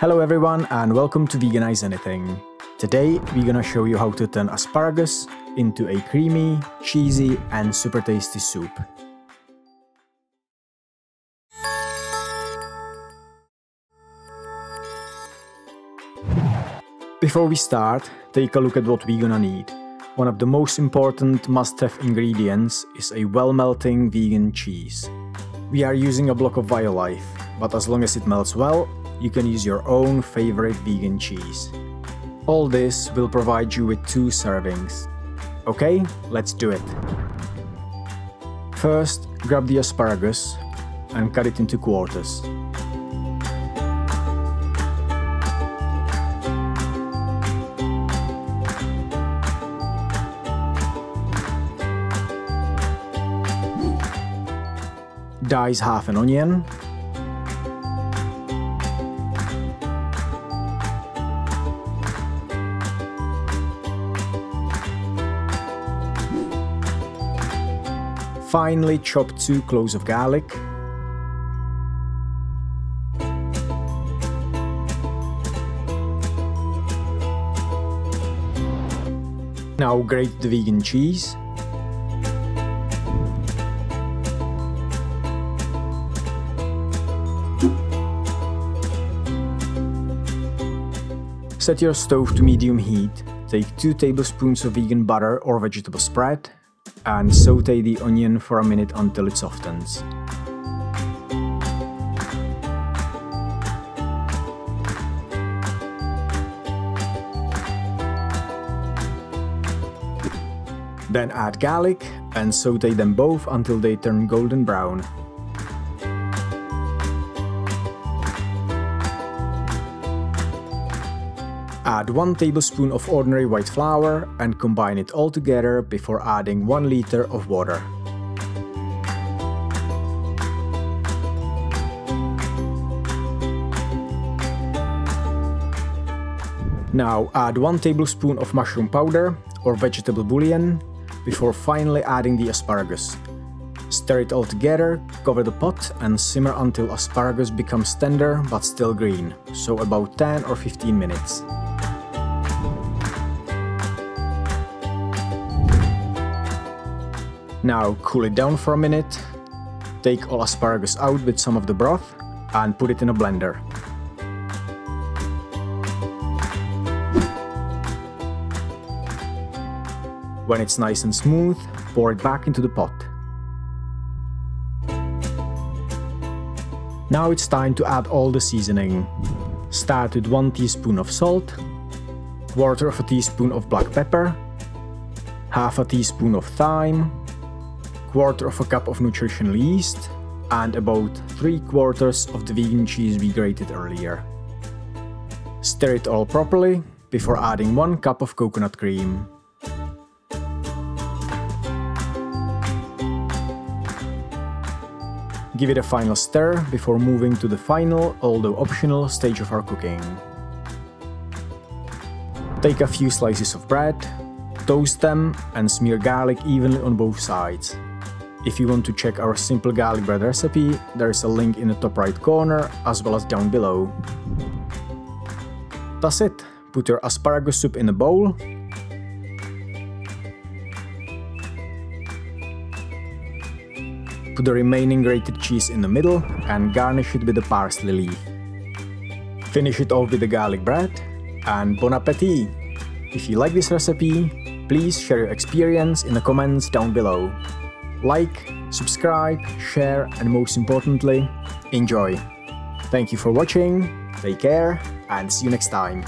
Hello everyone and welcome to Veganise Anything. Today we're gonna show you how to turn asparagus into a creamy, cheesy and super tasty soup. Before we start, take a look at what we're gonna need. One of the most important must-have ingredients is a well-melting vegan cheese. We are using a block of Violife, but as long as it melts well, you can use your own favorite vegan cheese. All this will provide you with two servings. Okay, let's do it. First, grab the asparagus and cut it into quarters. Dice half an onion. Finely chop two cloves of garlic. Now grate the vegan cheese. Set your stove to medium heat. Take 2 tablespoons of vegan butter or vegetable spread and saute the onion for a minute until it softens. Then add garlic and saute them both until they turn golden brown. Add 1 tablespoon of ordinary white flour and combine it all together before adding 1 liter of water. Now add 1 tablespoon of mushroom powder or vegetable bouillon before finally adding the asparagus. Stir it all together, cover the pot and simmer until asparagus becomes tender but still green, so about 10 or 15 minutes. Now cool it down for a minute, take all asparagus out with some of the broth and put it in a blender. When it's nice and smooth, pour it back into the pot. Now it's time to add all the seasoning. Start with 1 teaspoon of salt, quarter of a teaspoon of black pepper, half a teaspoon of thyme, quarter of a cup of nutritional yeast, and about 3 quarters of the vegan cheese we grated earlier. Stir it all properly before adding 1 cup of coconut cream. Give it a final stir before moving to the final, although optional, stage of our cooking. Take a few slices of bread, toast them and smear garlic evenly on both sides. If you want to check our simple garlic bread recipe, there is a link in the top right corner as well as down below. That's it. Put your asparagus soup in a bowl. Put the remaining grated cheese in the middle and garnish it with the parsley leaf. Finish it off with the garlic bread and bon appetit! If you like this recipe, please share your experience in the comments down below. Like, subscribe, share and most importantly, enjoy. Thank you for watching, take care and see you next time.